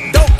that dope.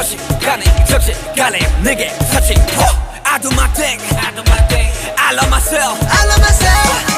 자식간에 적식간에 내게 사칭. I do my thing I do my thing I love myself. I love myself.